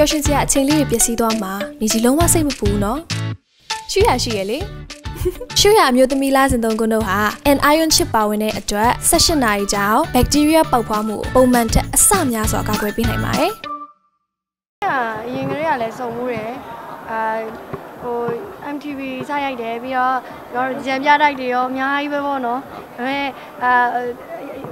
ပျော်ရွှင်စရာအချိန်လေးတွေပျက်စီးသွားမှာနေကြီးလုံးဝစိတ်မပူဘူးနော်ရှူရရှိရလေရှူရအမျိုးသမီးလားစင်သုံးခုတို့ဟာ an iron chip ပါဝင်တဲ့အတွက်18နာရီကြာအောင် bacteria ပေါက်ဖွားမှုကိုပုံမှန်ထက်အဆများစွာကာကွယ်ပေးနိုင်ပါတယ်အရင်ကလေးကလည်းစုံမှုတယ်အာဟို MTV စရိုက်တယ်ပြီးတော့ရောကြံပြတိုက်တွေရောအများကြီးပဲပေါ့နော်ဒါပေမဲ့အာ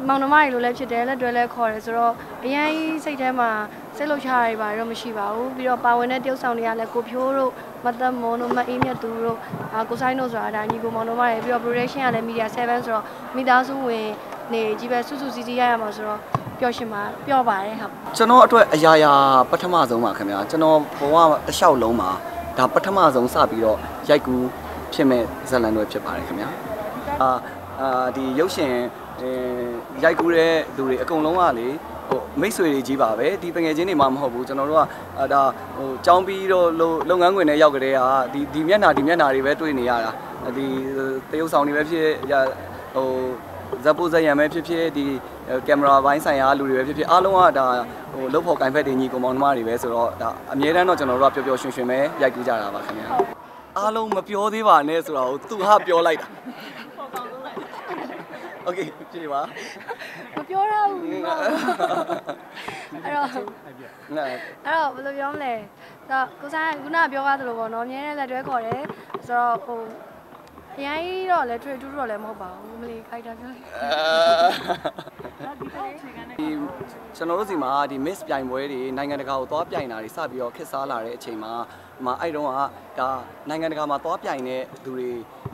မောင်နှမတွေလိုလည်းဖြစ်တယ်လက်တွဲလည်းခေါ်တယ်ဆိုတော့အရင်စိတ်ထဲမှာစိတ်လှုပ်ရှားရပါတော့မရှိပါဘူးပြီးတော့ပါဝင်တဲ့တယောက်ဆောင်တွေကလည်းကိုဖြိုးတို့မတ်သက်မွန်တို့မအေးမြတ်သူတို့အာကိုဆိုင်တို့ဆိုတာဒါညီကိုမောင်နှမတွေပြီးတော့ production ကလည်း media 7ဆိုတော့မိသားစုဝင်နေကြီးပဲစုစုစည်းစည်းရရမှာဆိုတော့ပျော်ရှင်ပါပျော်ပါတယ်ဟုတ်ကျွန်တော်အတွက်အရာရာပထမဆုံးပါခင်ဗျာကျွန်တော်ဘဝတစ်လျှောက်လုံးမှာဒါပထမဆုံးစပြီးတော့ရိုက်ကူးဖြစ်မဲ့ဇာတ်လမ်းတွေဖြစ်ပါတယ်ခင်ဗျာအာ အာဒီရုပ်ရှင်အဲရိုက်ကူးတဲ့လူတွေအကုန်လုံးကလေဟိုမိတ်ဆွေတွေကြီးပါပဲဒီတငယ်ချင်းတွေမှမဟုတ်ဘူးကျွန်တော်တို့ကအာဒါဟိုចောင်းပြီးတော့လုပ်ငန်းခွင်ထဲရောက်ကြတဲ့ဟာဒီဒီမျက်နှာဒီမျက်နှာတွေပဲတွေ့နေရတာဒီတရုပ်ဆောင်တွေပဲဖြစ်ရဟိုဇက်ပိုဇက်ရံပဲဖြစ်ဖြစ်ဒီကင်မရာဘိုင်းဆိုင်ရာလူတွေပဲဖြစ်ဖြစ်အားလုံးကဒါဟိုလုတ်ဖို့ကင်ဖက်တွေညီကောင်မောင်နှမတွေပဲဆိုတော့ဒါအမြဲတမ်းတော့ကျွန်တော်တို့ကပျော်ပျော်ရွှင်ရွှင်ပဲရိုက်ကူးကြတာပါခင်ဗျာအားလုံးမပြောသေးပါနဲ့ဆိုတော့သူဟာပြောလိုက်တာ โอเคကြည့်ပါ မပြောရဘူးအဲ့တော့ ငါ အဲ့တော့ဘယ်လိုပြောမလဲဒါကိုဆိုင်ကခုနကပြောသွားသလိုပေါ့နော်အမြဲတမ်းလက်တွဲခေါ်တယ်ဆိုတော့ဟိုအရင်တော့လည်းထွေတူးတော့လည်းမဟုတ်ပါဘူးမလီခိုက်တာပြောတယ် ဒီကျွန်တော်တို့စီမှာဒီ miss ပြိုင်ပွဲတွေနိုင်ငံတကာကိုသွားပြိုင်တာတွေစပြီးတော့ခက်စားလာတဲ့အချိန်မှာဒီမှာအဲ့တုန်းကဒါနိုင်ငံတကာမှာသွားပြိုင်တဲ့သူတွေ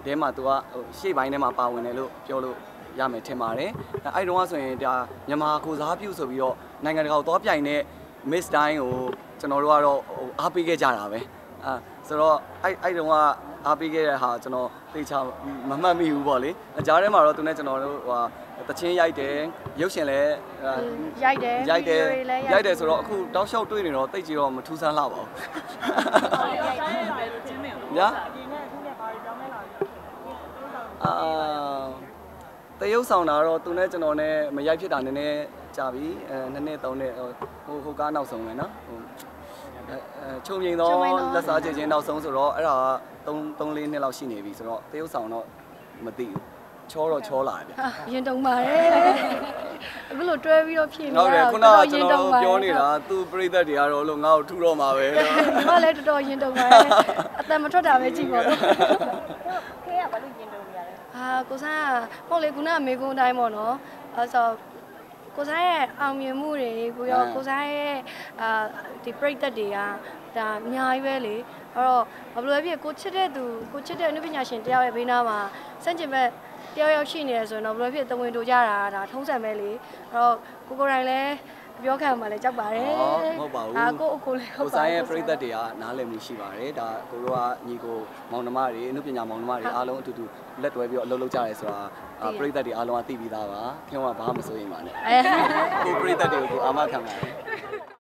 တဲမှာသူကဟိုရှေ့ပိုင်းထဲမှာပါဝင်တယ်လို့ပြောလို့ ရမယ်ထင်ပါတယ်။အဲ့တုန်းကဆိုရင်ဒါမြန်မာကိုစားပြုဆိုပြီးတော့နိုင်ငံတကာကိုသွားပြိုင်တဲ့ miss တိုင်းကိုကျွန်တော်တို့ကတော့ဟိုအားပေးခဲ့ကြတာပဲ။အဲဆိုတော့အဲ့အဲ့တုန်းကအားပေးခဲ့တဲ့ဟာကျွန်တော်သိချမမှတ်မိဘူးပေါ့လေ။အကြားထဲမှာတော့သူနဲ့ကျွန်တော်တို့ဟိုတချင်းရိုက်တယ်ရုပ်ရှင်လည်းရိုက်တယ်ရိုက်တယ်ဗီဒီယိုတွေလည်းရိုက်တယ်ဆိုတော့အခုတောက်လျှောက်တွေ့နေတော့တိတ်ကြီးတော့မထူးဆန်းလှပါဘူးညာအာ တရုပ်ဆောင်တာတော့သူနဲ့ကျွန်တော်နဲ့မရိုက်ဖြစ်တာနည်းနည်းကြာပြီအဲနည်းနည်းသုံးတဲ့ဟိုဟိုကားနောက်ဆုံးပဲနော်ဟိုအဲအဲချုံငိန်တော့လက်စားချေချင်းနောက်ဆုံးဆိုတော့အဲ့ဒါ3 3 4နှစ်လောက်ရှိနေပြီဆိုတော့တရုပ်ဆောင်တော့မသိဘူးချောတော့ချောလာတယ်ဗျအာရင်တုံပါတယ်အခုလိုတွဲပြီးတော့ဖြည့်နေဟုတ်တယ်တာခုနကကျွန်တော်တို့ပြောနေတာသူပြိသက်တွေကတော့လို့ငါ့ကိုထူတော့မှာပဲလို့ဒီမှာလည်းတော်တော်ရင်တုံပါတယ်အသက်မထွက်တာပဲကြည့်ပါတော့ ခဲကဘာလို့ရင်တုံနေရလဲ အာ ကိုဆိုင်ကဟုတ်လေခုနကမေကွန်းတိုင်းပေါ့နော်အဲဆိုကိုဆိုင်ရဲ့အောင်မြင်မှုတွေကိုရောကိုဆိုင်ရဲ့အာဒီပြိသက်တွေကဒါအများကြီးပဲလေအဲ့တော့ဘာလို့လဲဖြစ်ကိုချစ်တဲ့သူကိုချစ်တဲ့အနုပညာရှင်တယောက်ရဲ့ဘေးနားမှာစန့်ကျင်ဘက်တယောက်ယောက်ရှိနေရဆိုရင်တော့ဘယ်လိုဖြစ်တဝင်တူကြတာဒါထုံးစံပဲလေအဲ့တော့ကိုကိုယ်တိုင်လည်း ပြောခံမှလည်းကြောက်ပါတယ်ဟောမဟုတ်ပါဘူးအာကိုအကိုလည်းဟုတ်ကိုပါဆိုင်ရဲ့ကိုပြိသက်တွေကနားလည်မှုရှိပါတယ်ဒါကိုတို့ကညီကိုမောင်နှမတွေအနုပညာမောင်နှမတွေအားလုံးအတူတူလက်တွဲပြီးတော့အလုပ်လုပ်ကြရဲဆိုတာအာပြိသက်တွေအားလုံးကသိပြီးသားပါခင်ဗျာဘာမှမစိုးရင်ပါနဲ့အဲကိုပြိသက်တွေကိုကိုအာမခံပါတယ်